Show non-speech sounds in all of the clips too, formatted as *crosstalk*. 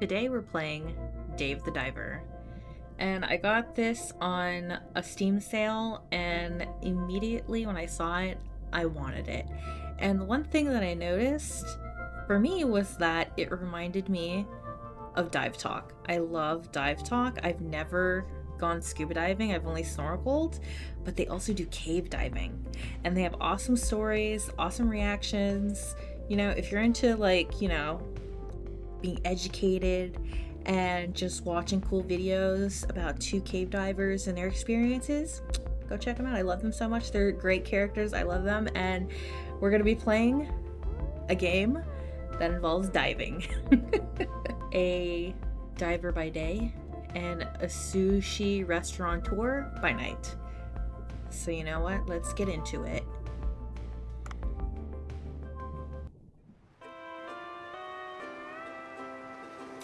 Today we're playing Dave the Diver. And I got this on a Steam sale, and immediately when I saw it, I wanted it. And one thing that I noticed for me was that it reminded me of Dive Talk. I love Dive Talk. I've never gone scuba diving, I've only snorkeled, but they also do cave diving. And they have awesome stories, awesome reactions. You know, if you're into like, you know, being educated and just watching cool videos about two cave divers and their experiences, go check them out. I love them so much. They're great characters. I love them. And we're going to be playing a game that involves diving. *laughs* a diver by day and a sushi restaurateur by night. So, you know what? Let's get into it.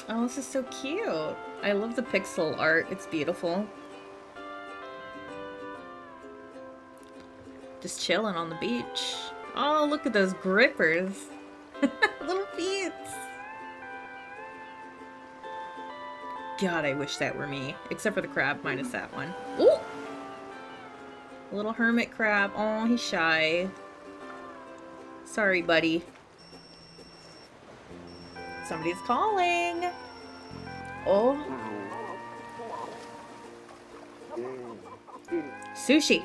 Oh, this is so cute. I love the pixel art. It's beautiful. Just chilling on the beach. Oh, look at those grippers. *laughs* Little feet. God, I wish that were me. Except for the crab, minus that one. Ooh! Little hermit crab. Oh, he's shy. Sorry, buddy. Somebody's calling. Oh. Sushi.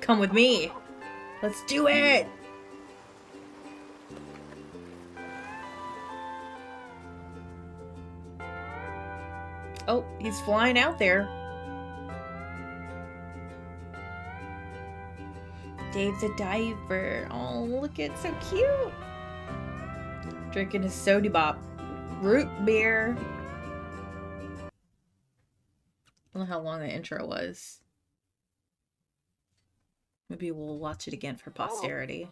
Come with me. Let's do it. Oh, he's flying out there. Dave's a diver. Oh, look, it's so cute. Drinking his soda bop. Root beer. I don't know how long the intro was. Maybe we'll watch it again for oh. posterity.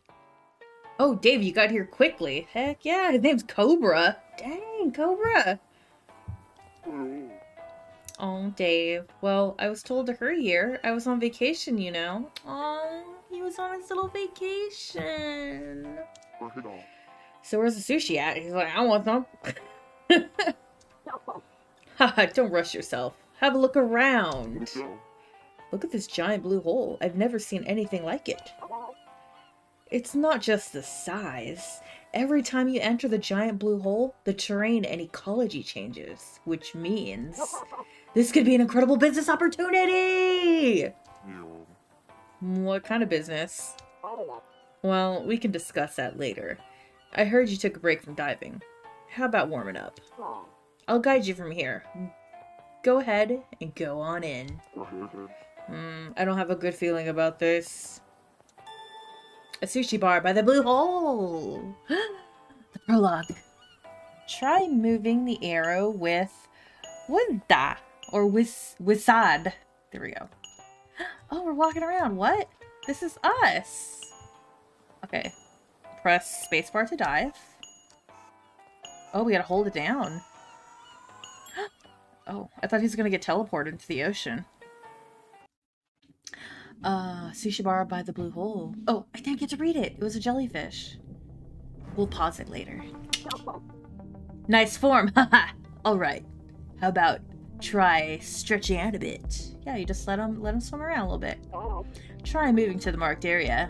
Oh, Dave, you got here quickly. Heck yeah, his name's Cobra. Dang, Cobra. Mm. Oh, Dave. Well, I was told to hurry here. I was on vacation, you know. Oh, he was on his little vacation. So where's the sushi at? He's like, I want some. *laughs* *laughs* Don't rush yourself. Have a look around. Look at this giant blue hole. I've never seen anything like it. It's not just the size. Every time you enter the giant blue hole, the terrain and ecology changes, which means this could be an incredible business opportunity! What kind of business? Well, we can discuss that later. I heard you took a break from diving. How about warming up? I'll guide you from here. Go ahead and go on in. Mm, I don't have a good feeling about this. A sushi bar by the blue hole! *gasps* the prologue. Try moving the arrow with Wanda or with Wizard. There we go. *gasps* Oh, we're walking around. What? This is us. Okay. Press spacebar to dive. Oh, we gotta hold it down. *gasps* Oh, I thought he was gonna get teleported into the ocean. Uh, sushi bar by the blue hole. Oh, I didn't get to read it. It was a jellyfish. We'll pause it later. Nice form, *laughs* haha. All right. How about try stretching out a bit? Yeah, you just let him let him swim around a little bit. Try moving to the marked area.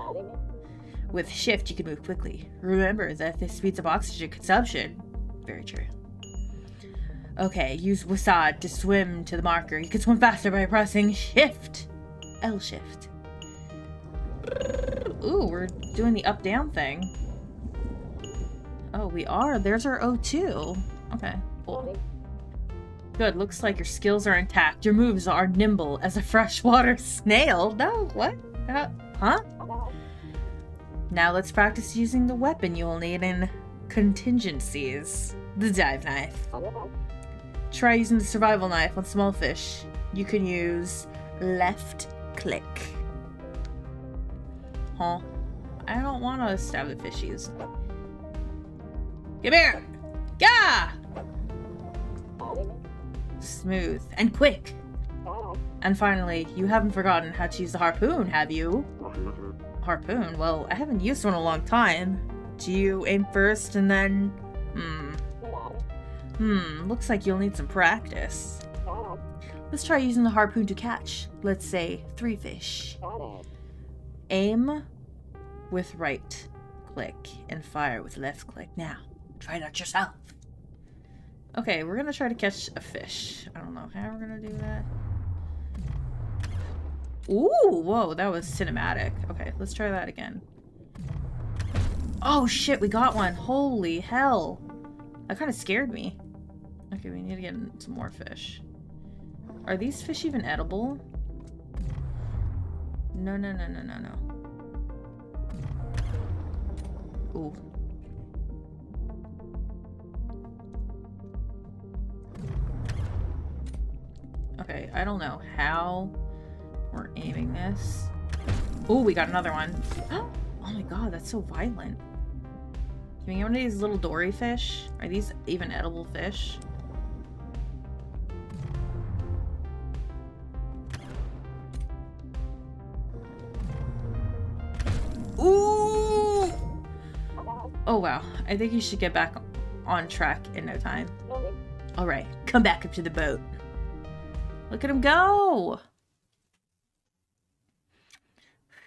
With shift, you can move quickly. Remember that this speeds up oxygen consumption. Very true. Okay, use WASD to swim to the marker. You can swim faster by pressing shift. L shift. Ooh, we're doing the up-down thing. Oh, we are. There's our O2. Okay, cool. Good, looks like your skills are intact. Your moves are nimble as a freshwater *laughs* snail. No, what? Uh, huh? Now let's practice using the weapon you will need in contingencies. The dive knife. Try using the survival knife on small fish. You can use left click. Huh? I don't want to stab the fishies. Come here! Yeah! Smooth and quick. And finally, you haven't forgotten how to use the harpoon, have you? Harpoon? Well, I haven't used one in a long time. Do you aim first and then... Hmm. Hmm, looks like you'll need some practice. Let's try using the harpoon to catch, let's say, three fish. Aim with right click and fire with left click. Now, try it out yourself. Okay, we're gonna try to catch a fish. I don't know how we're gonna do that. Ooh, whoa, that was cinematic. Okay, let's try that again. Oh shit, we got one. Holy hell. That kind of scared me. Okay, we need to get some more fish. Are these fish even edible? No, no, no, no, no, no. Ooh. Okay, I don't know how we're aiming this. Oh, we got another one. *gasps* Oh my god, that's so violent. Can we get one of these little dory fish? Are these even edible fish? Oh wow, I think you should get back on track in no time. Alright, come back up to the boat. Look at him go!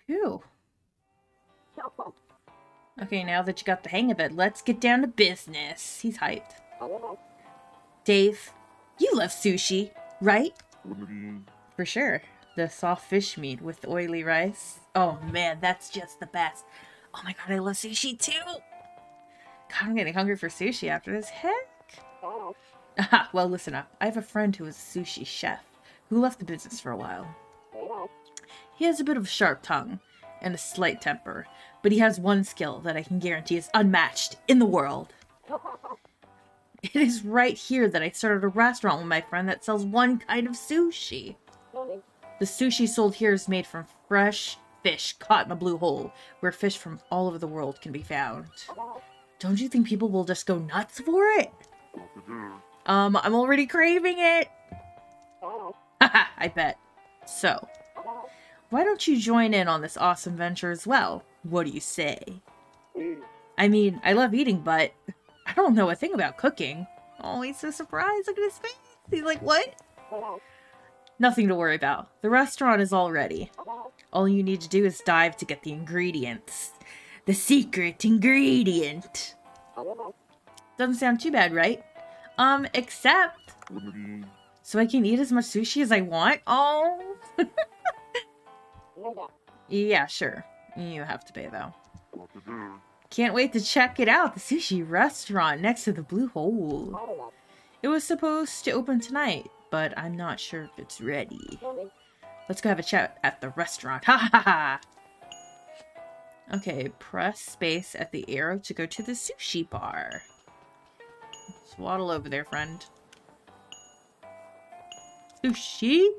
Phew. Okay, now that you got the hang of it, let's get down to business. He's hyped. Dave, you love sushi, right? For sure. The soft fish meat with oily rice. Oh man, that's just the best. Oh my god, I love sushi too! God, I'm getting hungry for sushi after this. Heck! Oh. *laughs* well, listen up. I have a friend who is a sushi chef who left the business for a while. Oh. He has a bit of a sharp tongue and a slight temper, but he has one skill that I can guarantee is unmatched in the world. *laughs* It is right here that I started a restaurant with my friend that sells one kind of sushi. Oh. The sushi sold here is made from fresh fish caught in a blue hole, where fish from all over the world can be found. Don't you think people will just go nuts for it? Um, I'm already craving it! *laughs* I bet. So, why don't you join in on this awesome venture as well? What do you say? I mean, I love eating, but I don't know a thing about cooking. Oh, he's so surprised. Look at his face. He's like, what? Nothing to worry about. The restaurant is all ready. All you need to do is dive to get the ingredients. The secret ingredient. Doesn't sound too bad, right? Um, except... So I can eat as much sushi as I want? Oh! *laughs* yeah, sure. You have to pay, though. Can't wait to check it out. The sushi restaurant next to the Blue Hole. It was supposed to open tonight, but I'm not sure if it's ready. Let's go have a chat at the restaurant. Ha ha ha! Okay, press space at the arrow to go to the sushi bar. Swaddle over there, friend. Sushi?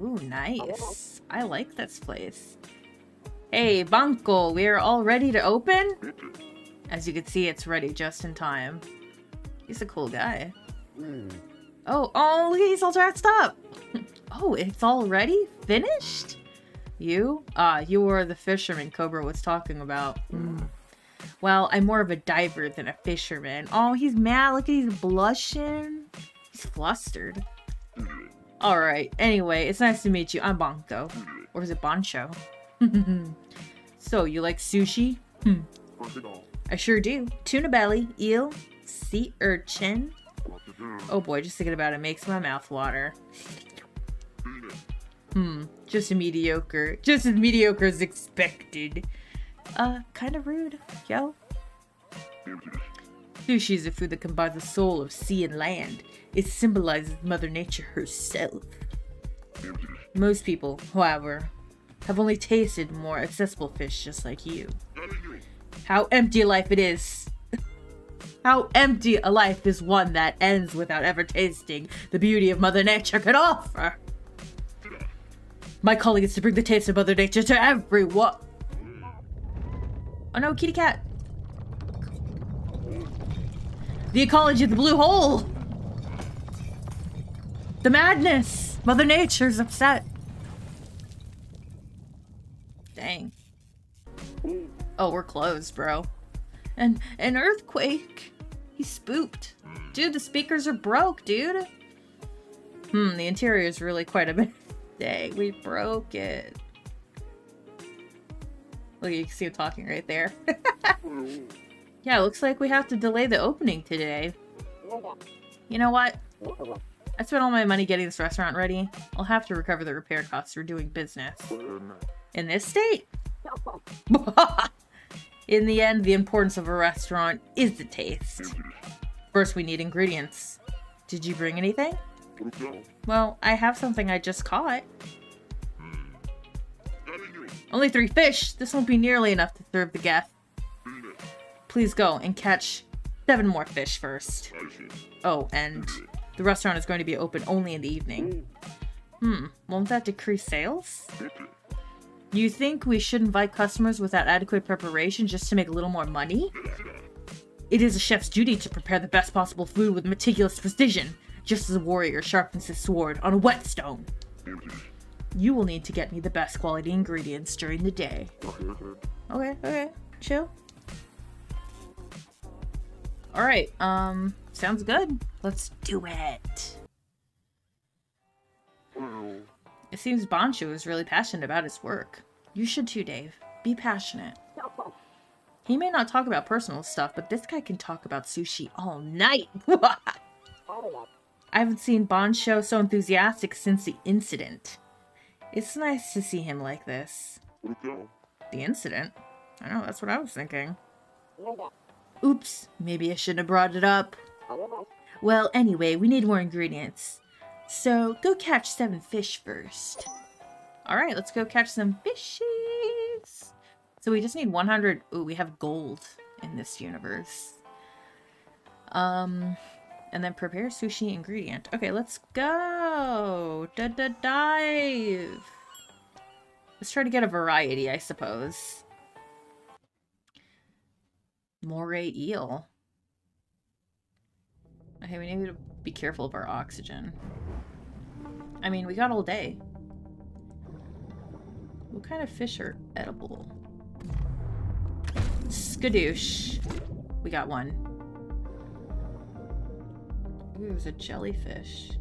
Ooh, nice. I like this place. Hey, Banco, we're all ready to open? As you can see, it's ready just in time. He's a cool guy. Mm. Oh, oh, look, he's all dressed up. *laughs* oh, it's already finished? You? Ah, uh, you were the fisherman Cobra was talking about. Mm. Well, I'm more of a diver than a fisherman. Oh, he's mad. Look at he's blushing. He's flustered. Alright, anyway, it's nice to meet you. I'm Banco. Or is it Boncho? *laughs* so, you like sushi? Hmm. I sure do. Tuna belly, eel, sea urchin. Oh boy, just thinking about it makes my mouth water. Hmm, just mediocre. Just as mediocre as expected. Uh, kind of rude, yo. Sushi is a food that combines the soul of sea and land. It symbolizes Mother Nature herself. Most people, however, have only tasted more accessible fish just like you. How empty life it is. How empty a life is one that ends without ever tasting the beauty of Mother Nature could offer. My calling is to bring the taste of Mother Nature to everyone. Oh no, kitty cat. The ecology of the blue hole. The madness. Mother Nature's upset. Dang. Oh, we're closed, bro. And an earthquake. He spooked. Dude, the speakers are broke, dude. Hmm, the interior is really quite a *laughs* bit. Dang, we broke it. Look, you can see him talking right there. *laughs* yeah, looks like we have to delay the opening today. You know what? I spent all my money getting this restaurant ready. I'll have to recover the repair costs for doing business. In this state? *laughs* In the end, the importance of a restaurant is the taste. First, we need ingredients. Did you bring anything? Well, I have something I just caught. Only three fish! This won't be nearly enough to serve the guests. Please go and catch seven more fish first. Oh, and the restaurant is going to be open only in the evening. Hmm, won't that decrease sales? You think we should invite customers without adequate preparation just to make a little more money? It is a chef's duty to prepare the best possible food with meticulous precision, just as a warrior sharpens his sword on a whetstone. You will need to get me the best quality ingredients during the day. Okay, okay, chill. Alright, um, sounds good. Let's do it. It seems Bansho is really passionate about his work. You should too, Dave. Be passionate. He may not talk about personal stuff, but this guy can talk about sushi all night. *laughs* I haven't seen Bansho so enthusiastic since the incident. It's nice to see him like this. The incident? I know, that's what I was thinking. Oops, maybe I shouldn't have brought it up. Well, anyway, we need more ingredients. So, go catch seven fish first. Alright, let's go catch some fishies. So we just need 100... Ooh, we have gold in this universe. Um, and then prepare sushi ingredient. Okay, let's go. Da da dive. Let's try to get a variety, I suppose. Moray eel. Okay, we need to be careful of our oxygen. I mean, we got all day. What kind of fish are edible? Skadoosh. We got one. Ooh, it was a jellyfish.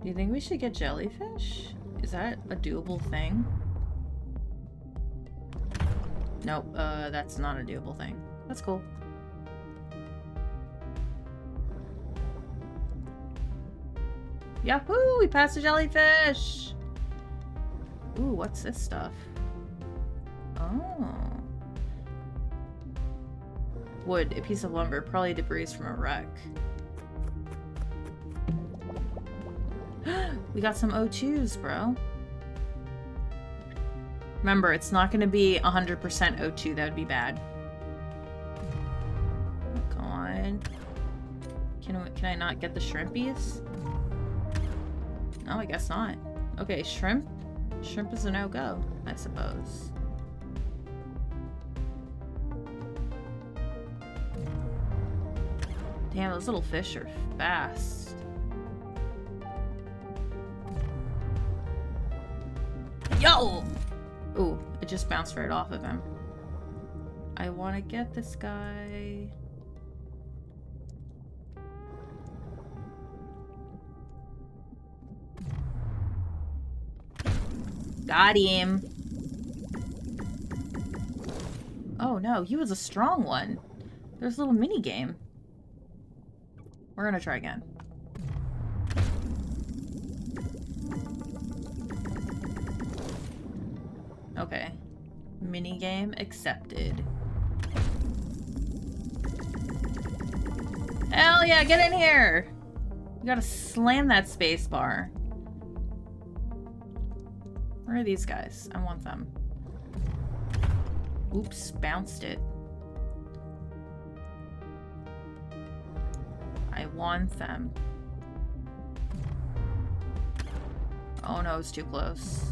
Do you think we should get jellyfish? Is that a doable thing? Nope, uh, that's not a doable thing. That's cool. Yahoo! We passed a jellyfish! Ooh, what's this stuff? Oh. Wood, a piece of lumber, probably debris from a wreck. *gasps* we got some O2s, bro. Remember, it's not going to be 100% O2. That would be bad. Come on. Can, can I not get the shrimpies? No, I guess not. Okay, shrimp. Shrimp is a no-go, I suppose. Damn, those little fish are fast. Yo! Ooh, it just bounced right off of him. I want to get this guy. Got him. Oh no, he was a strong one. There's a little mini game. We're gonna try again. Okay. Mini game accepted. Hell yeah, get in here! You gotta slam that space bar. Where are these guys? I want them. Oops, bounced it. I want them. Oh no, it's too close.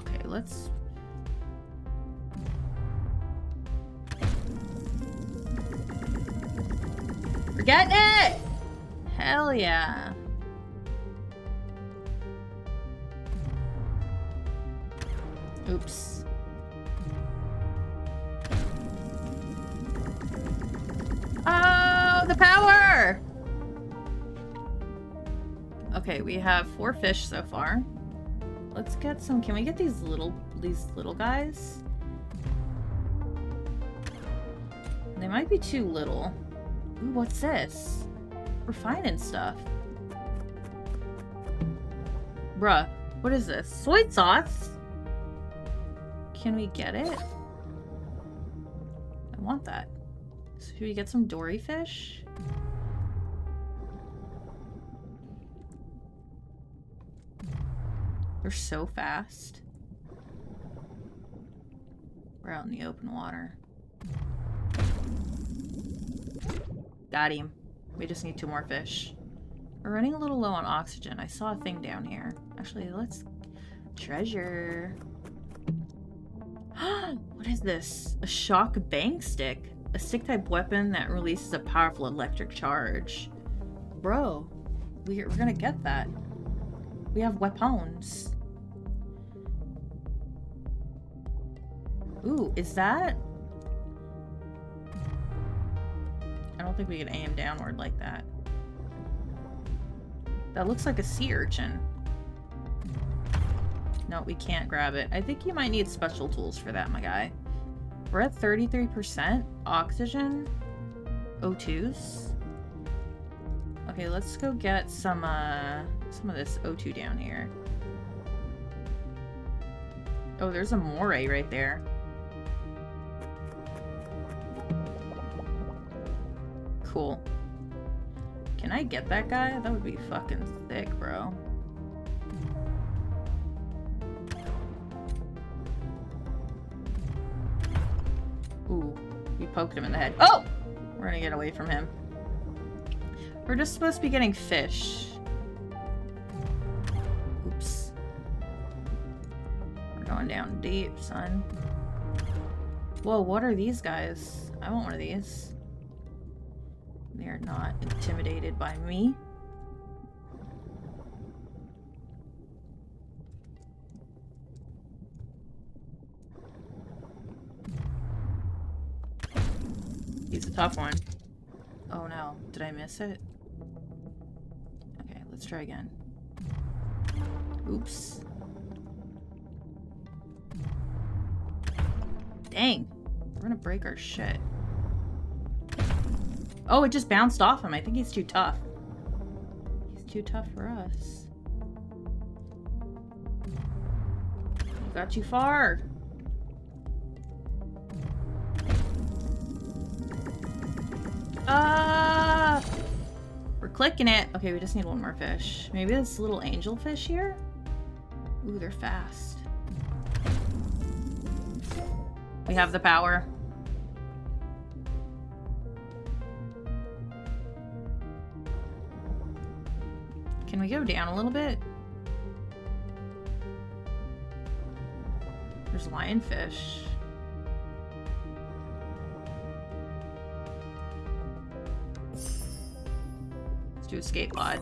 Okay, let's... We're getting it! Hell yeah. We have four fish so far. Let's get some... Can we get these little these little guys? They might be too little. Ooh, what's this? We're finding stuff. Bruh, what is this? Soy sauce? Can we get it? I want that. So should we get some dory fish? They're so fast. We're out in the open water. Got him. We just need two more fish. We're running a little low on oxygen. I saw a thing down here. Actually, let's... Treasure. *gasps* what is this? A shock bang stick. A stick-type weapon that releases a powerful electric charge. Bro, we're, we're gonna get that. We have weapons. Ooh, is that... I don't think we can aim downward like that. That looks like a sea urchin. No, we can't grab it. I think you might need special tools for that, my guy. We're at 33% oxygen. O2s. Okay, let's go get some, uh, some of this O2 down here. Oh, there's a moray right there. Cool. Can I get that guy? That would be fucking sick, bro. Ooh, we poked him in the head. Oh! We're gonna get away from him. We're just supposed to be getting fish. Oops. We're going down deep, son. Whoa, what are these guys? I want one of these. They're not intimidated by me. He's a tough one. Oh no, did I miss it? Okay, let's try again. Oops. Dang, we're gonna break our shit. Oh, it just bounced off him. I think he's too tough. He's too tough for us. Got too far. Ah! Uh, we're clicking it. Okay, we just need one more fish. Maybe this little angel fish here? Ooh, they're fast. We have the power. We go down a little bit? There's lionfish. Let's do escape pod.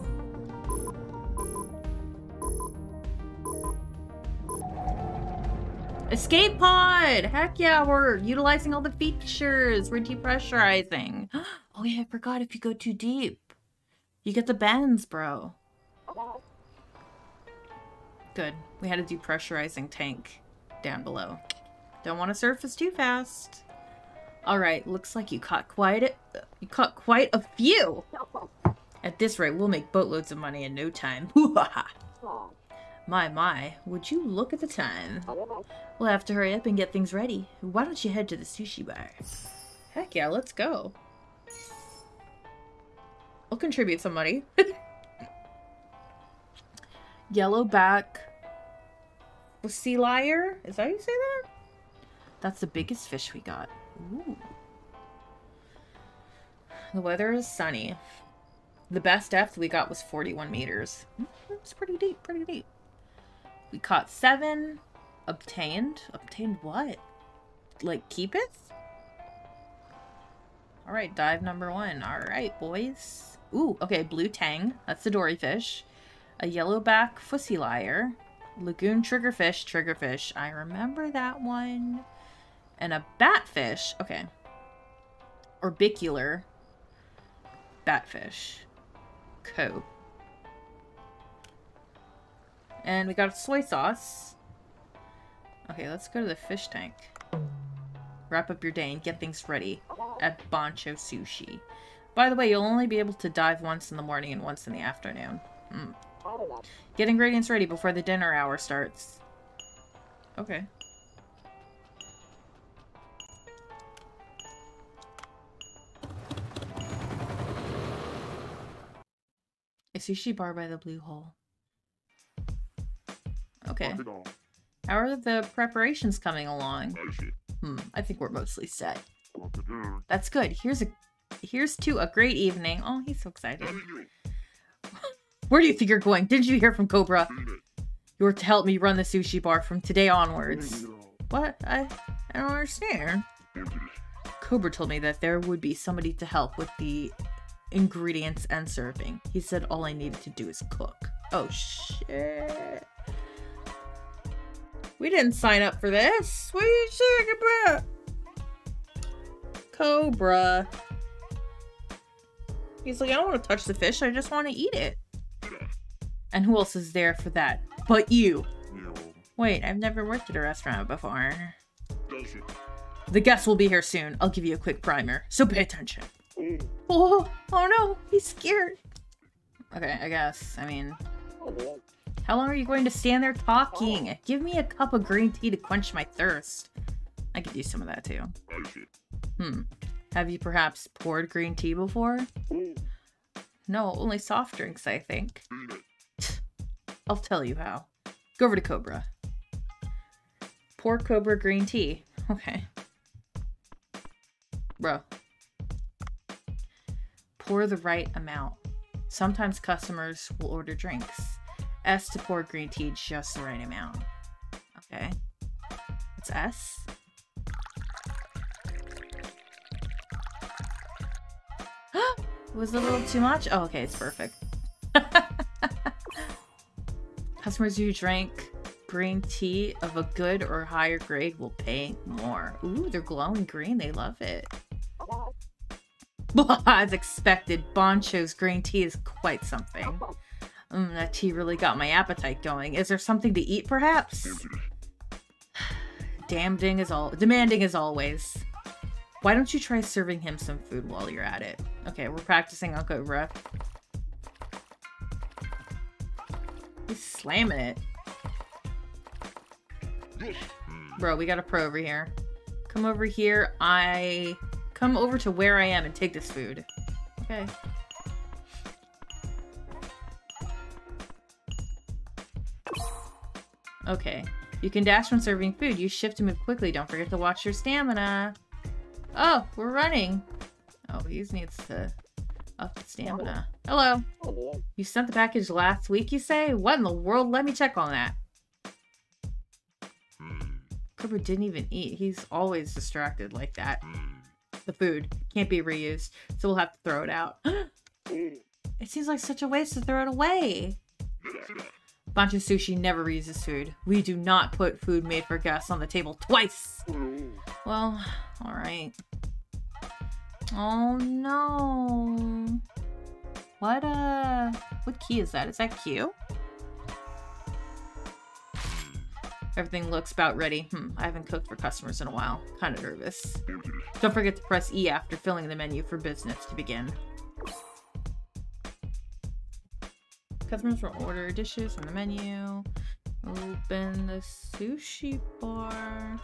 Escape pod! Heck yeah, we're utilizing all the features. We're depressurizing. *gasps* Oh yeah, I forgot if you go too deep. You get the bends, bro. Good. We had a depressurizing tank down below. Don't want to surface too fast. All right, looks like you caught quite a, you caught quite a few. At this rate, we'll make boatloads of money in no time. *laughs* my, my, would you look at the time? We'll have to hurry up and get things ready. Why don't you head to the sushi bar? Heck yeah, let's go. I'll contribute some money. *laughs* Yellowback sea liar. Is that how you say that? That's the biggest fish we got. Ooh. The weather is sunny. The best depth we got was 41 meters. Mm-hmm. It's pretty deep, pretty deep. We caught seven. Obtained? Obtained what? Like, keepeth? Alright, dive number one. Alright, boys. Ooh, okay, blue tang. That's the dory fish a yellowback fussy liar, lagoon triggerfish, triggerfish. I remember that one. And a batfish. Okay. Orbicular. Batfish. Co. And we got soy sauce. Okay, let's go to the fish tank. Wrap up your day and get things ready at Bancho Sushi. By the way, you'll only be able to dive once in the morning and once in the afternoon. Mm. Get ingredients ready before the dinner hour starts. Okay. A sushi bar by the blue hole. Okay. How are the preparations coming along? Hmm, I think we're mostly set. That's good. Here's a here's to a great evening. Oh, he's so excited. Where do you think you're going? Didn't you hear from Cobra? You were to help me run the sushi bar from today onwards. What? I, I don't understand. Cobra told me that there would be somebody to help with the ingredients and serving. He said all I needed to do is cook. Oh, shit. We didn't sign up for this. What are you talking about? Cobra. He's like, I don't want to touch the fish. I just want to eat it. And who else is there for that? But you. Wait, I've never worked at a restaurant before. The guests will be here soon. I'll give you a quick primer, so pay attention. Oh, oh no, he's scared. Okay, I guess. I mean, how long are you going to stand there talking? Give me a cup of green tea to quench my thirst. I could use some of that too. Hmm. Have you perhaps poured green tea before? No, only soft drinks, I think. I'll tell you how. Go over to Cobra. Pour Cobra green tea. Okay. Bro. Pour the right amount. Sometimes customers will order drinks. S to pour green tea just the right amount. Okay. It's S. *gasps* Was a little too much? Oh, okay, it's perfect. Customers who drink green tea of a good or higher grade will pay more. Ooh, they're glowing green. They love it. *laughs* As expected, Boncho's green tea is quite something. Mm, that tea really got my appetite going. Is there something to eat, perhaps? *sighs* Damning as all demanding as always. Why don't you try serving him some food while you're at it? Okay, we're practicing on Cobra. He's slamming it. Bro, we got a pro over here. Come over here. I... Come over to where I am and take this food. Okay. Okay. You can dash when serving food. You shift to move quickly. Don't forget to watch your stamina. Oh, we're running. Oh, he needs to up stamina. Hello. Oh. You sent the package last week, you say? What in the world? Let me check on that. Hmm. Cobra didn't even eat. He's always distracted like that. Hmm. The food can't be reused, so we'll have to throw it out. *gasps* Hmm. it seems like such a waste to throw it away. Bancho Sushi never reuses food. We do not put food made for guests on the table twice. Well, alright. Oh no. What, uh, what key is that? Is that Q? Everything looks about ready. Hmm, I haven't cooked for customers in a while. Kind of nervous. Don't forget to press E after filling the menu for business to begin. Customers will order dishes from the menu. Open the sushi bar.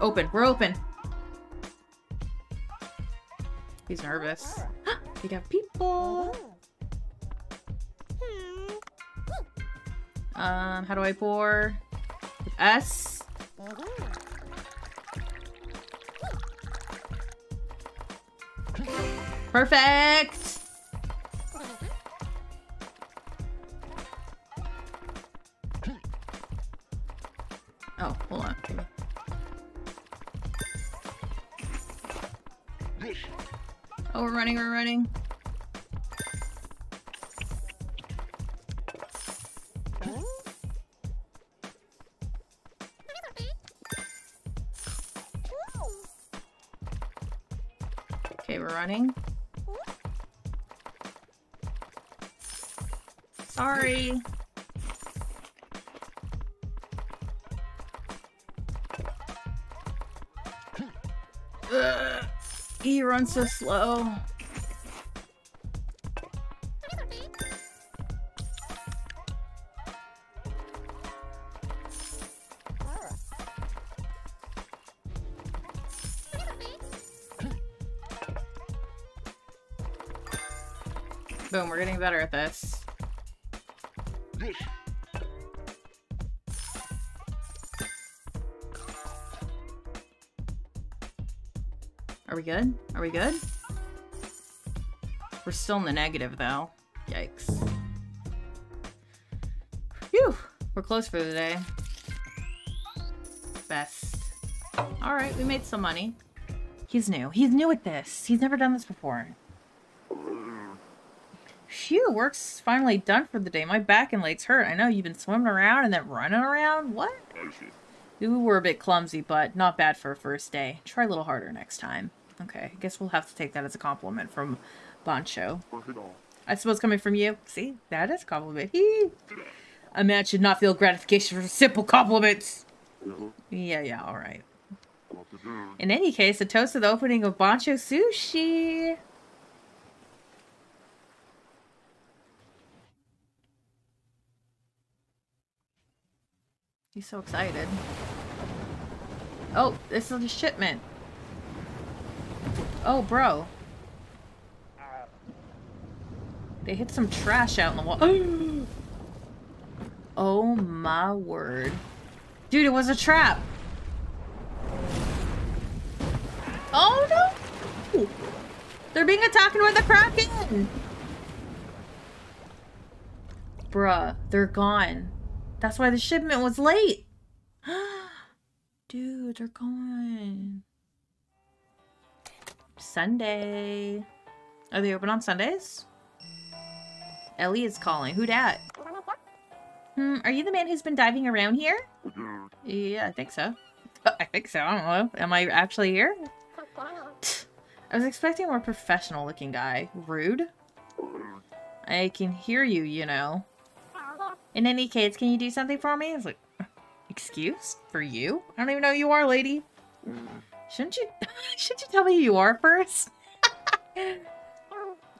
Open. We're open. He's nervous. *gasps* we got people. Um, how do I pour? S. Perfect! Running, we're running. Okay, we're running. Sorry. Ugh. He runs so slow. Getting better at this. Are we good? Are we good? We're still in the negative, though. Yikes. Phew! We're close for the day. Best. Alright, we made some money. He's new. He's new at this. He's never done this before. Phew, work's finally done for the day. My back and legs hurt. I know you've been swimming around and then running around. What? You were a bit clumsy, but not bad for a first day. Try a little harder next time. Okay, I guess we'll have to take that as a compliment from Bancho. I suppose coming from you. See, that is a compliment. A man should not feel gratification for simple compliments. Yeah, yeah, alright. In any case, a toast to the opening of Bancho Sushi. He's so excited. Oh, this is a shipment. Oh, bro. They hit some trash out in the wall. *gasps* oh my word. Dude, it was a trap. Oh no! They're being attacked by the Kraken! Bruh, they're gone. That's why the shipment was late. *gasps* Dude, they're gone. Sunday. Are they open on Sundays? Ellie is calling. Who dat? Hmm, are you the man who's been diving around here? Yeah, I think so. *laughs* I think so. I don't know. Am I actually here? I was expecting a more professional looking guy. Rude. I can hear you, you know. In any case, can you do something for me? I was like, excuse? For you? I don't even know who you are, lady. Shouldn't you, *laughs* shouldn't you tell me who you are first? *laughs*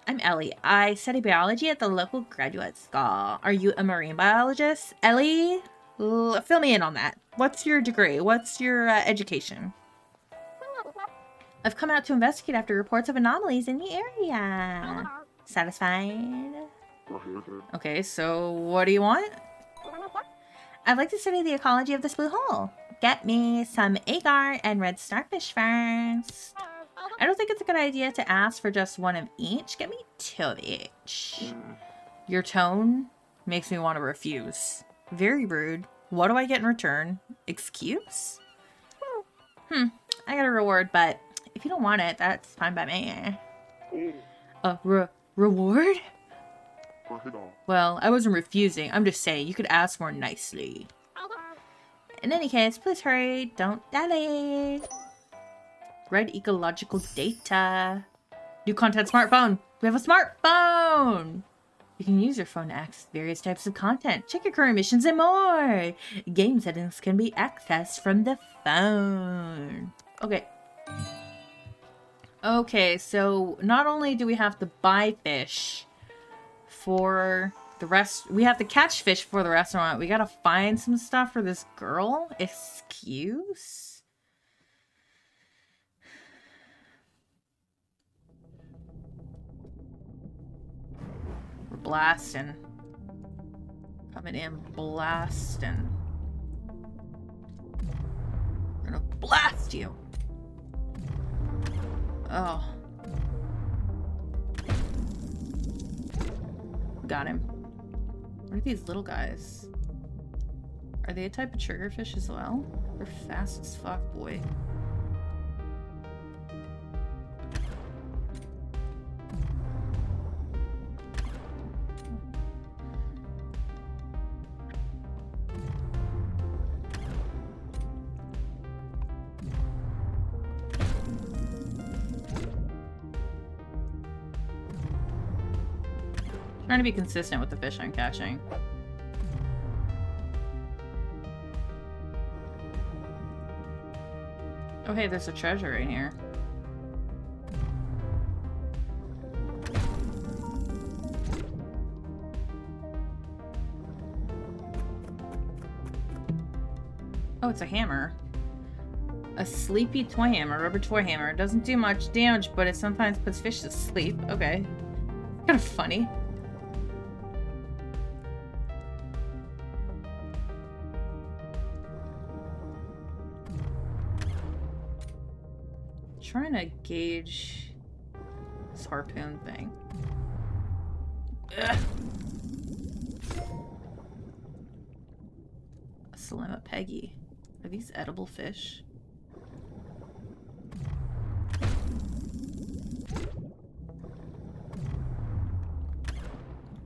I'm Ellie. I study biology at the local graduate school. Are you a marine biologist? Ellie, fill me in on that. What's your degree? What's your uh, education? I've come out to investigate after reports of anomalies in the area. Satisfied? Okay, so what do you want? I'd like to study the ecology of this blue hole. Get me some agar and red starfish first. I don't think it's a good idea to ask for just one of each. Get me two of each. Your tone makes me want to refuse. Very rude. What do I get in return? Excuse? Hmm, I got a reward, but if you don't want it, that's fine by me. A re reward? Well, I wasn't refusing. I'm just saying, you could ask more nicely. In any case, please hurry. Don't dally. Red ecological data. New content smartphone. We have a smartphone. You can use your phone to access various types of content, check your current missions, and more. Game settings can be accessed from the phone. Okay. Okay, so not only do we have to buy fish for the rest, we have to catch fish for the restaurant. We gotta find some stuff for this girl. Excuse? Blasting. Coming in blasting. We're gonna blast you. Oh. Got him. What are these little guys? Are they a type of triggerfish as well? They're fast as fuck, boy. Trying to be consistent with the fish I'm catching. Oh hey, there's a treasure in here. Oh, it's a hammer. A sleepy toy hammer, rubber toy hammer. It doesn't do much damage, but it sometimes puts fish to sleep. Okay. Kind of funny. Trying to gauge this harpoon thing. Ugh. Salema Porgy. Are these edible fish?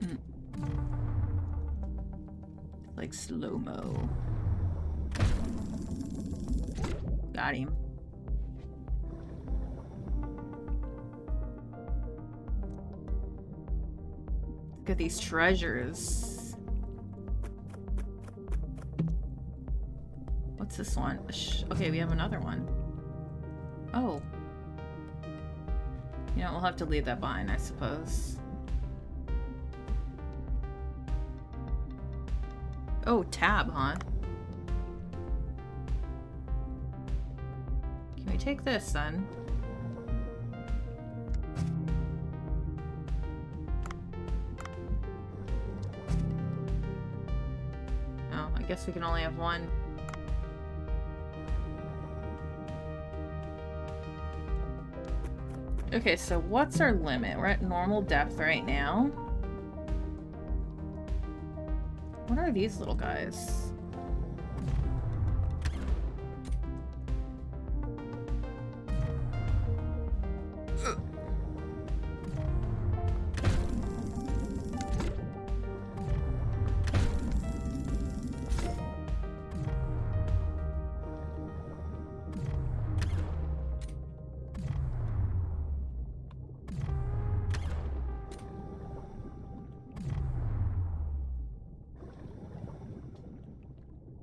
Mm. Like slow-mo. Got him. Look at these treasures. What's this one? Okay, we have another one. Oh. You know, we'll have to leave that behind, I suppose. Oh, tab, huh? Can we take this, then? Guess we can only have one. Okay, so what's our limit? We're at normal depth right now. What are these little guys?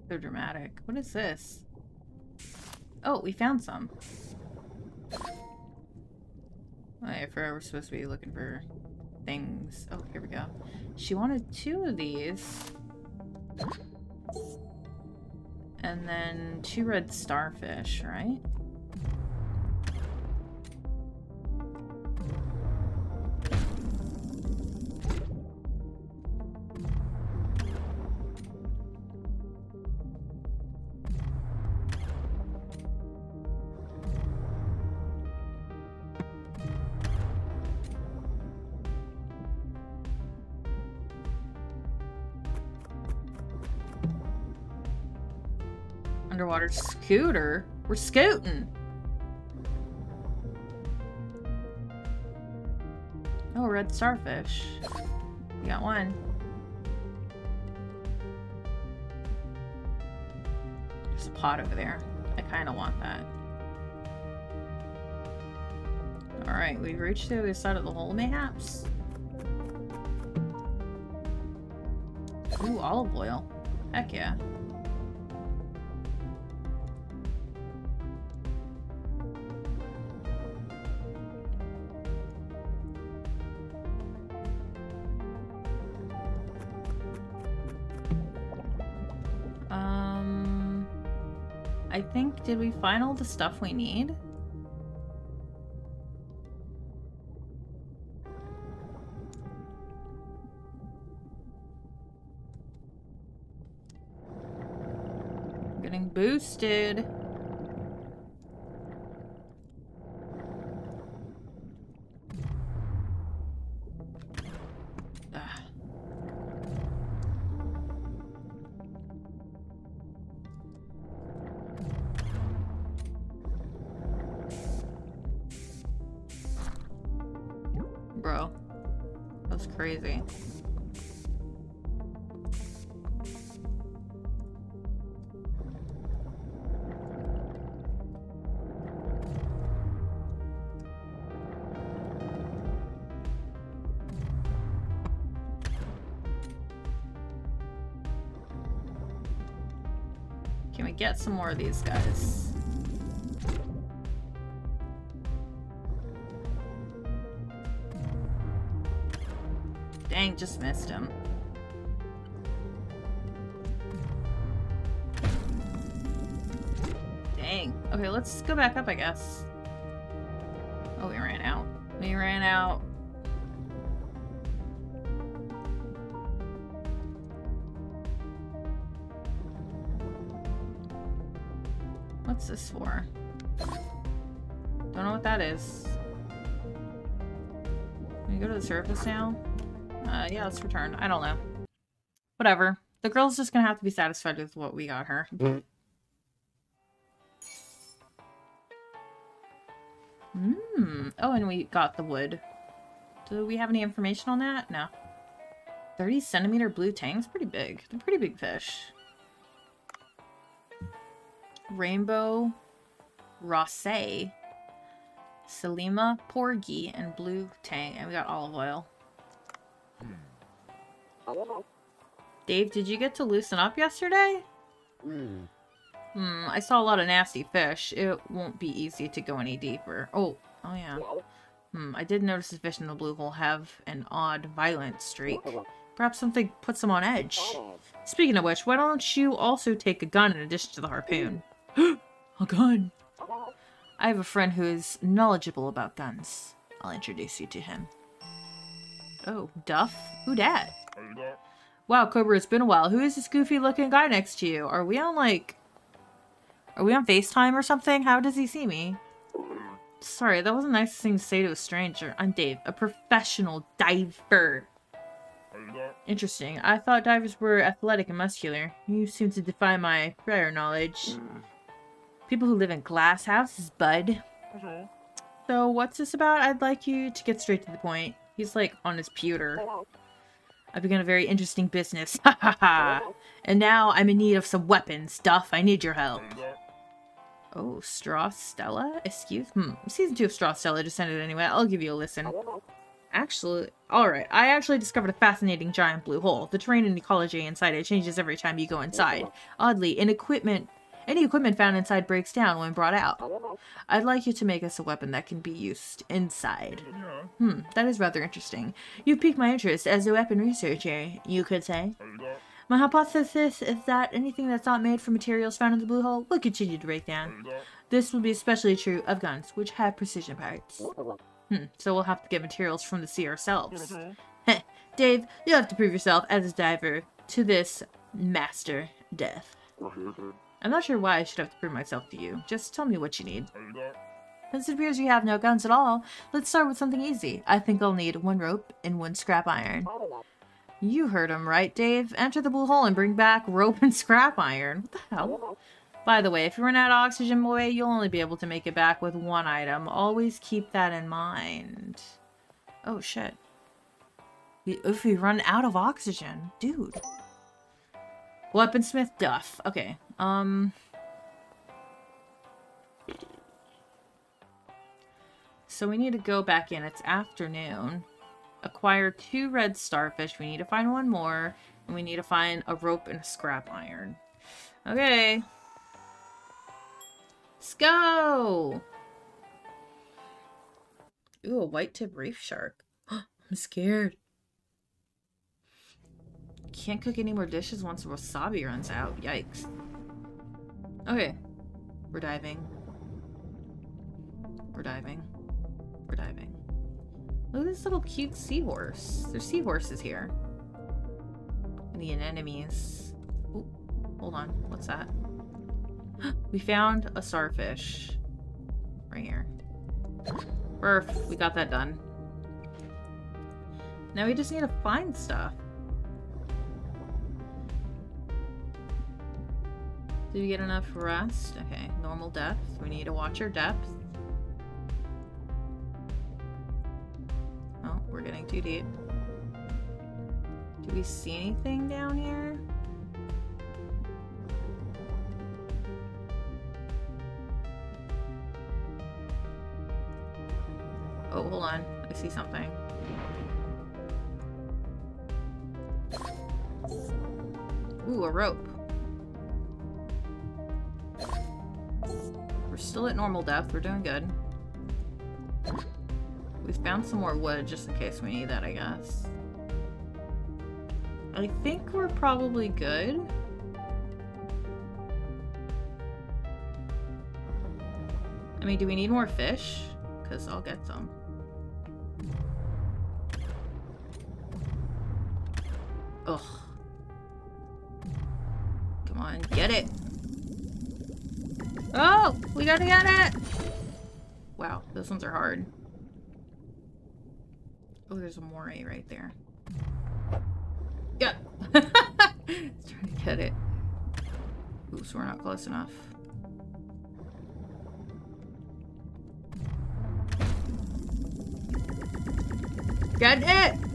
So dramatic. What is this? Oh, we found some. Oh, I forgot we're supposed to be looking for things. Oh, here we go. She wanted two of these. And then two red starfish, right? Scooter? We're scooting! Oh, red starfish. We got one. There's a pot over there. I kind of want that. Alright, we've reached the other side of the hole, mayhaps? Ooh, olive oil. Heck yeah. Find all the stuff we need? Getting boosted. Get some more of these guys? Dang, just missed him. Dang. Okay, let's go back up, I guess. This for? Don't know what that is. Can we go to the surface now? Uh, yeah, let's return. I don't know. Whatever. The girl's just gonna have to be satisfied with what we got her. Hmm. Oh, and we got the wood. Do we have any information on that? No. 30 centimeter blue tang's pretty big. They're pretty big fish. Rainbow Wrasse. Salema Porgy and blue tang. And we got olive oil. Dave, did you get to loosen up yesterday? Hmm, I saw a lot of nasty fish. It won't be easy to go any deeper. Oh, oh yeah. Hmm, I did notice the fish in the blue hole have an odd, violent streak. Perhaps something puts them on edge. Speaking of which, why don't you also take a gun in addition to the harpoon? Oh, a gun! I have a friend who is knowledgeable about guns. I'll introduce you to him. Oh, Duff? Who dat? Wow, Cobra, it's been a while. Who is this goofy looking guy next to you? Are we on like... Are we on FaceTime or something? How does he see me? Sorry, that wasn't nice thing to say to a stranger. I'm Dave, a professional diver. Interesting. I thought divers were athletic and muscular. You seem to defy my prior knowledge. People who live in glass houses, bud. Mm-hmm. So what's this about? I'd like you to get straight to the point. He's like on his pewter. Mm-hmm. I've begun a very interesting business. *laughs* Ha ha ha! Mm-hmm. And now I'm in need of some weapons. Duff, I need your help. Mm, oh, Straw Stella? Excuse? Hmm. Season 2 of Straw Stella just ended anyway. I'll give you a listen. Actually, alright. I actually discovered a fascinating giant blue hole. The terrain and ecology inside it changes every time you go inside. Oddly, in equipment any equipment found inside breaks down when brought out. I'd like you to make us a weapon that can be used inside. Hmm, that is rather interesting. You've piqued my interest as a weapon researcher, you could say. My hypothesis is that anything that's not made from materials found in the blue hole will continue to break down. This will be especially true of guns, which have precision parts. Hmm, so we'll have to get materials from the sea ourselves. Dave, you'll have to prove yourself as a diver to this master death. I'm not sure why I should have to prove myself to you. Just tell me what you need. Since it appears you have no guns at all, let's start with something easy. I think I'll need one rope and one scrap iron. You heard him right, Dave. Enter the blue hole and bring back rope and *laughs* scrap iron. What the hell? By the way, if you run out of oxygen, boy, you'll only be able to make it back with one item. Always keep that in mind. Oh, shit. If we run out of oxygen, dude. Weaponsmith Duff. Okay. Um. So we need to go back in. It's afternoon. Acquire two red starfish. We need to find one more. And we need to find a rope and a scrap iron. Okay. Let's go! Ooh, a white tip reef shark. *gasps* I'm scared. Can't cook any more dishes once the wasabi runs out. Yikes. Okay. We're diving. We're diving. We're diving. Look at this little cute seahorse. There's seahorses here. The anemones. Oh, hold on. What's that? *gasps* we found a starfish. Right here. Perf. We got that done. Now we just need to find stuff. Did we get enough rest? Okay, normal depth. We need to watch our depth. Oh, we're getting too deep. Do we see anything down here? Oh, hold on. I see something. Ooh, a rope. Still at normal depth. We're doing good. We found some more wood just in case we need that, I guess. I think we're probably good. I mean, do we need more fish? Because I'll get some. Ugh. Come on, get it! Oh! We gotta get it! Wow, those ones are hard. Oh, there's a moray right there. Yeah! *laughs* trying to get it. Oops, we're not close enough. Get it!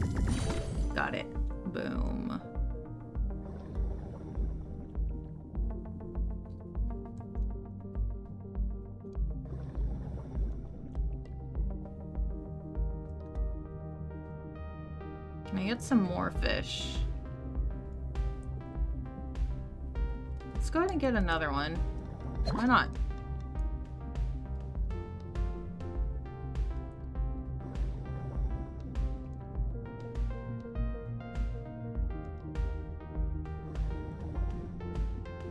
Can I get some more fish? Let's go ahead and get another one. Why not?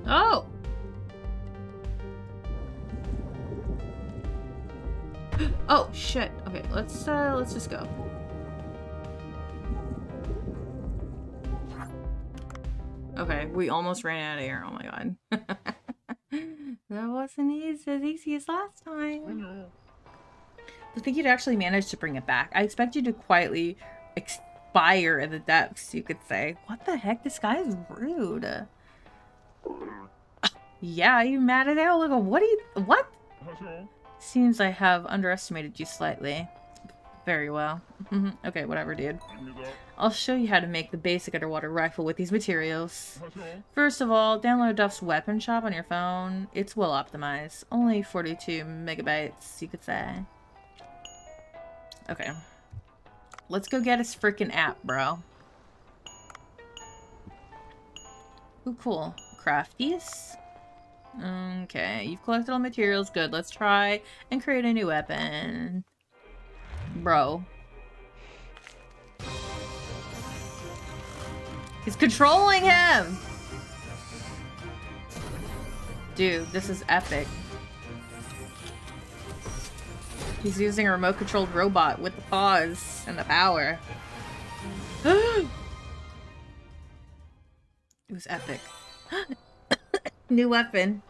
Oh! *gasps* Oh, shit. Okay, let's, uh, let's just go. We almost ran out of air. Oh my god. *laughs* that wasn't easy, as easy as last time. I think you'd actually manage to bring it back. I expect you to quietly expire in the depths, you could say. What the heck? This guy is rude. *clears throat* Yeah, you mad at it? Look, what do you- what? Seems I have underestimated you slightly. Very well. Mm-hmm. okay, whatever, dude. I'll show you how to make the basic underwater rifle with these materials. First of all, download Duff's weapon shop on your phone. It's well optimized. Only 42 megabytes, you could say. Okay. Let's go get his freaking app, bro. Ooh, cool. Crafties. Okay, you've collected all materials. Good. Let's try and create a new weapon. Bro. He's controlling him! Dude, this is epic. He's using a remote-controlled robot with the paws and the power. *gasps* it was epic. *gasps* New weapon.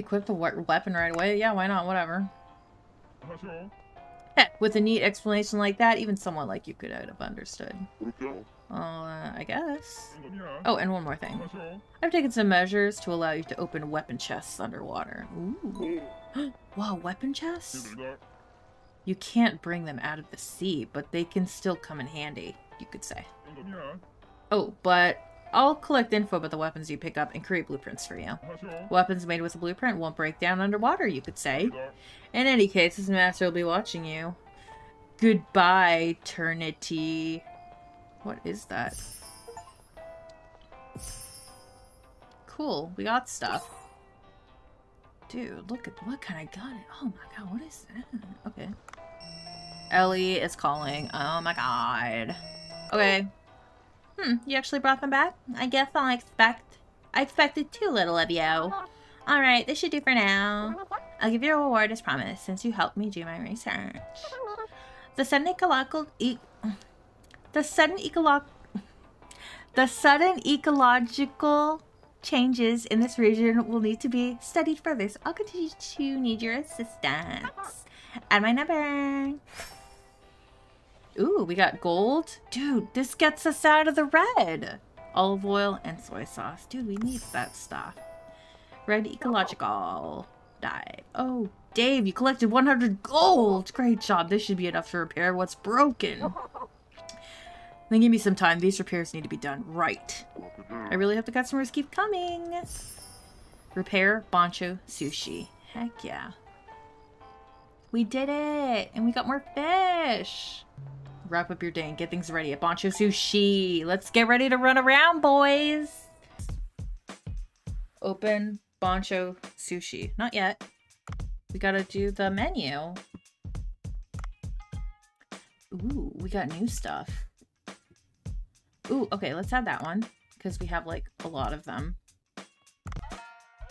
Equip the weapon right away? Yeah, why not? Whatever. Heck, with a neat explanation like that, even someone like you could have understood. Well, uh, I guess. Oh, and one more thing. I've taken some measures to allow you to open weapon chests underwater. Ooh. *gasps* wow, weapon chests? You can't bring them out of the sea, but they can still come in handy, you could say. Oh, but I'll collect info about the weapons you pick up and create blueprints for you. Weapons made with a blueprint won't break down underwater, you could say. In any case, this master will be watching you. Goodbye, Eternity. What is that? Cool, we got stuff. Dude, look at what kind of got it. Oh my god, what is that? Okay. Ellie is calling. Oh my god. Okay, Hmm, you actually brought them back? I guess I'll expect... I expected too little of you. Alright, this should do for now. I'll give you a reward as promised, since you helped me do my research. The sudden ecological... E the sudden ecolog... The sudden ecological changes in this region will need to be studied further, so I'll continue to need your assistance. Add my number. Ooh, we got gold. Dude, this gets us out of the red. Olive oil and soy sauce. Dude, we need that stuff. Red ecological dye. Oh, Dave, you collected 100 gold. Great job. This should be enough to repair what's broken. Then give me some time. These repairs need to be done right. I really hope the customers keep coming. Repair Bancho Sushi. Heck yeah. We did it! And we got more fish! Wrap up your day and get things ready at Bancho Sushi. Let's get ready to run around, boys! Open Bancho Sushi. Not yet. We gotta do the menu. Ooh, we got new stuff. Ooh, okay, let's add that one. Because we have, like, a lot of them.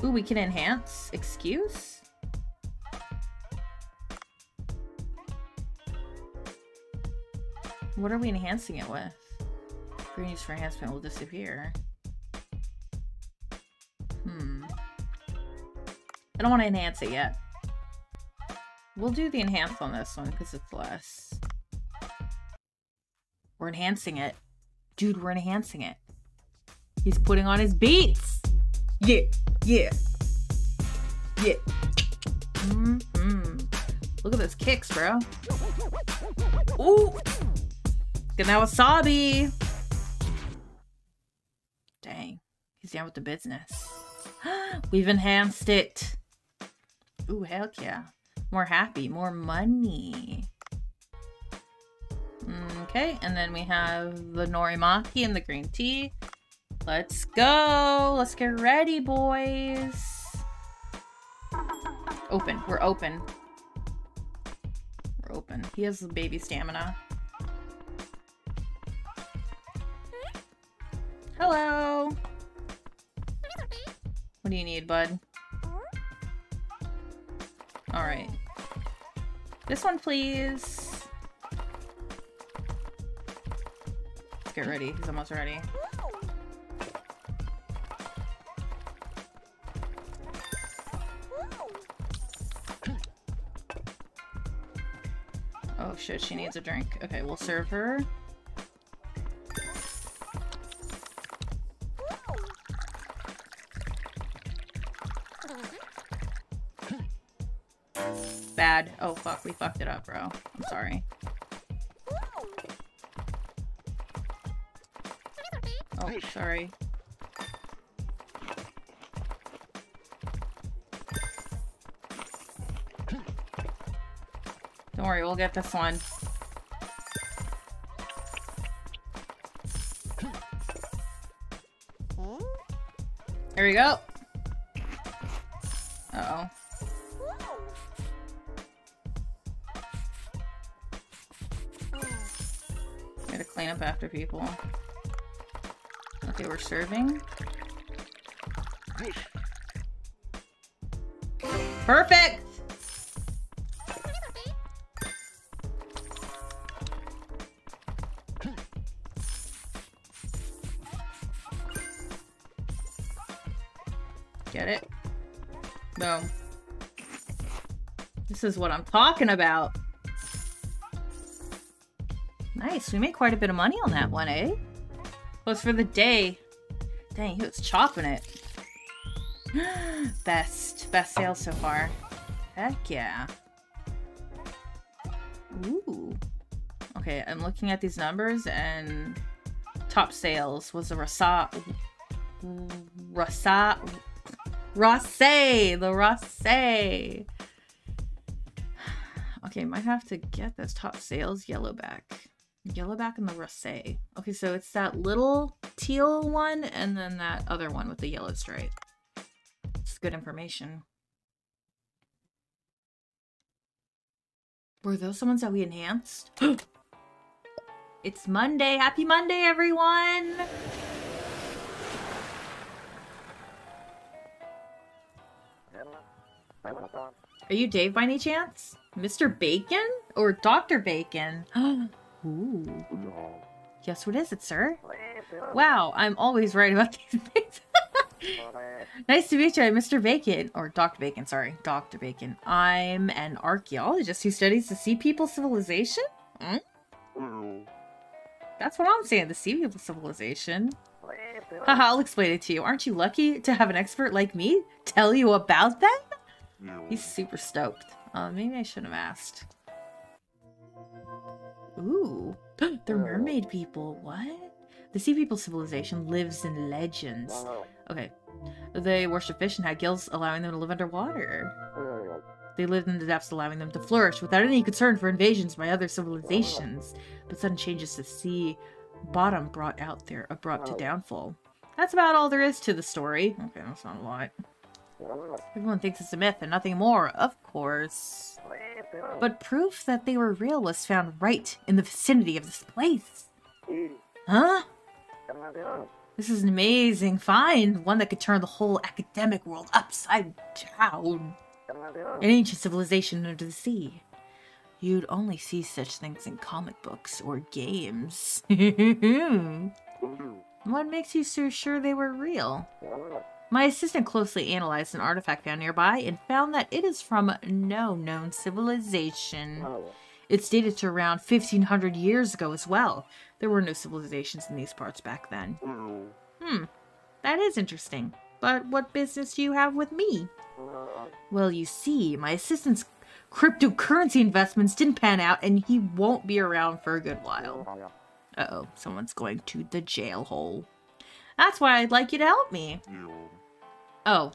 Ooh, we can enhance. Excuse? What are we enhancing it with? Green use for enhancement will disappear. Hmm. I don't want to enhance it yet. We'll do the enhance on this one because it's less. We're enhancing it. Dude, we're enhancing it. He's putting on his beats. Yeah, yeah. Yeah. Mm hmm Look at those kicks, bro. Ooh. Get that wasabi. Dang. He's down with the business. *gasps* We've enhanced it. Ooh, heck yeah. More happy, more money. Okay, and then we have the norimaki and the green tea. Let's go. Let's get ready, boys. Open. We're open. We're open. He has the baby stamina. What do you need, bud? Alright. This one, please. Let's get ready. He's almost ready. Oh shit, she needs a drink. Okay, we'll serve her. We fucked it up, bro. I'm sorry. Oh, sorry. Don't worry, we'll get this one. There we go. After people. Okay, we're serving. Perfect! Get it? Boom. This is what I'm talking about. Nice, we made quite a bit of money on that one, eh? Close for the day. Dang, he was chopping it. *gasps* best. Best sales so far. Heck yeah. Ooh. Okay, I'm looking at these numbers and top sales was a Rasa... Rasa... Rosé! The Rosé! *sighs* Okay, might have to get those top sales yellowback. Yellowback and the Rosé. Okay, so it's that little teal one and then that other one with the yellow stripe. It's good information. Were those the ones that we enhanced? *gasps* it's Monday. Happy Monday, everyone! Are you Dave by any chance? Mr. Bacon? Or Dr. Bacon? *gasps* *laughs* Ooh. Yes, what is it, sir? Wow, I'm always right about *laughs* these things. nice to meet you, Mr. Bacon. Or Dr. Bacon, sorry. Dr. Bacon. I'm an archaeologist who studies the Sea People civilization? Hmm? That's what I'm saying, the Sea People civilization. Haha, I'll explain it to you. Aren't you lucky to have an expert like me tell you about them? He's super stoked. Uh, maybe I shouldn't have asked. Ooh, *gasps* they're mermaid people. What? The sea people civilization lives in legends. Okay. They worship fish and had gills, allowing them to live underwater. Hmm. They lived in the depths, allowing them to flourish without any concern for invasions by other civilizations. But sudden changes to sea bottom brought out their abrupt downfall. That's about all there is to the story. Okay, that's not a lot. Everyone thinks it's a myth and nothing more, of course. But proof that they were real was found right in the vicinity of this place. Huh? This is an amazing find, one that could turn the whole academic world upside down. An ancient civilization under the sea. You'd only see such things in comic books or games. *laughs* Hmm. what makes you so sure they were real? My assistant closely analyzed an artifact found nearby and found that it is from no known civilization. It's dated to around 1500 years ago as well. There were no civilizations in these parts back then. Hmm, that is interesting. But what business do you have with me? Well, you see, my assistant's cryptocurrency investments didn't pan out and he won't be around for a good while. Uh-oh, someone's going to the jail hole. That's why I'd like you to help me. Oh.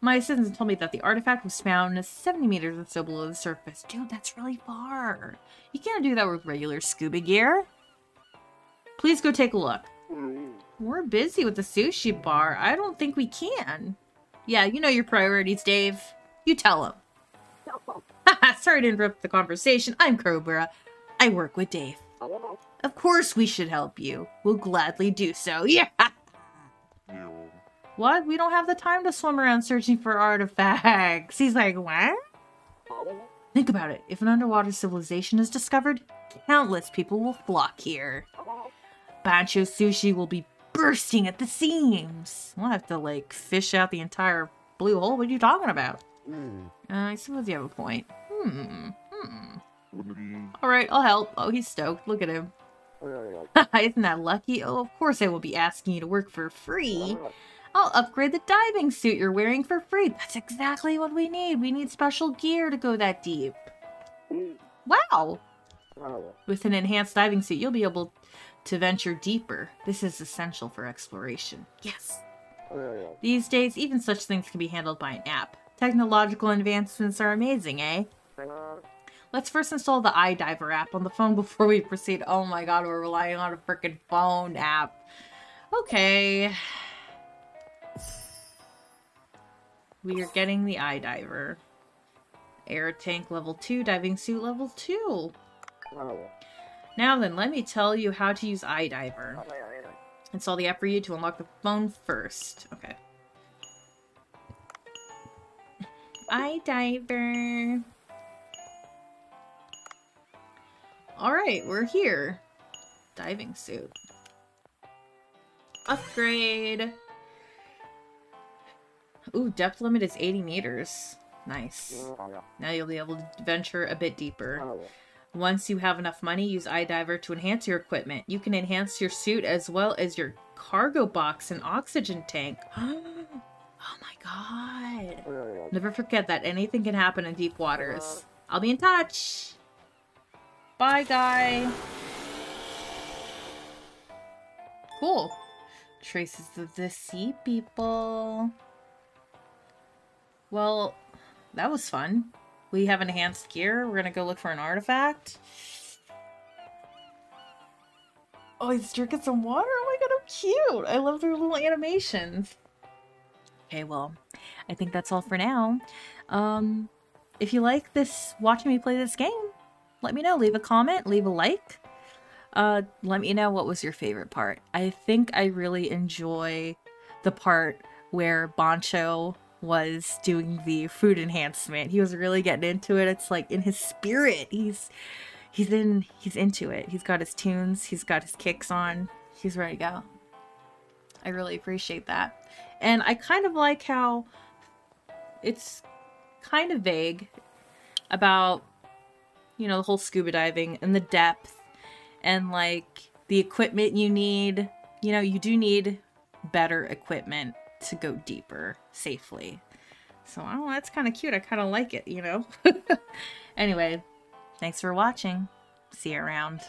My assistant told me that the artifact was found 70 meters or so below the surface. Dude, that's really far. You can't do that with regular scuba gear. Please go take a look. Mm-hmm. We're busy with the sushi bar. I don't think we can. Yeah, you know your priorities, Dave. You tell him. *laughs* Sorry to interrupt the conversation. I'm Cobra. I work with Dave. Oh. Of course we should help you. We'll gladly do so. *laughs* Yeah. What? We don't have the time to swim around searching for artifacts. He's like, what? Think about it. If an underwater civilization is discovered, countless people will flock here. Bancho Sushi will be bursting at the seams. We'll have to, like, fish out the entire blue hole. What are you talking about? Uh, I suppose you have a point. Hmm. Hmm. Alright, I'll help. Oh, he's stoked. Look at him. *laughs* *laughs* Isn't that lucky? Oh, of course I will be asking you to work for free. I'll upgrade the diving suit you're wearing for free. That's exactly what we need. We need special gear to go that deep. Wow. With an enhanced diving suit, you'll be able to venture deeper. This is essential for exploration. Yes. These days, even such things can be handled by an app. Technological advancements are amazing, eh? Let's first install the iDiver app on the phone *laughs* before we proceed. Oh my god, we're relying on a freaking phone app. Okay. We are getting the iDiver. Air tank level 2, diving suit level 2. Now then, let me tell you how to use iDiver. Oh, Install the app for you to unlock the phone first. Okay. *laughs* iDiver. Alright, we're here. Diving suit. Upgrade. Ooh, depth limit is 80 meters. Nice. Now you'll be able to venture a bit deeper. Oh, Once you have enough money, use iDiver to enhance your equipment. You can enhance your suit as well as your cargo box and oxygen tank. *gasps* oh my god. Oh, Never forget that anything can happen in deep waters. Uh-huh. I'll be in touch. Bye, guy. Cool. Traces of the sea people. Well, that was fun. We have enhanced gear. We're gonna go look for an artifact. Oh, he's drinking some water? Oh my god, how cute! I love their little animations. Okay, well, I think that's all for now. Um, if you like this, watching me play this game, let me know. Leave a comment, leave a like. Uh, let me know what was your favorite part. I think I really enjoy the part where Bancho was doing the food enhancement. He was really getting into it. It's like in his spirit. He's he's in he's into it. He's got his tunes, he's got his kicks on. He's ready to go. I really appreciate that. And I kind of like how it's kind of vague about you know the whole scuba diving and the depth and like the equipment you need. You know, you do need better equipment to go deeper safely. So, oh, that's kind of cute. I kind of like it, you know? *laughs* anyway, thanks for watching. See you around.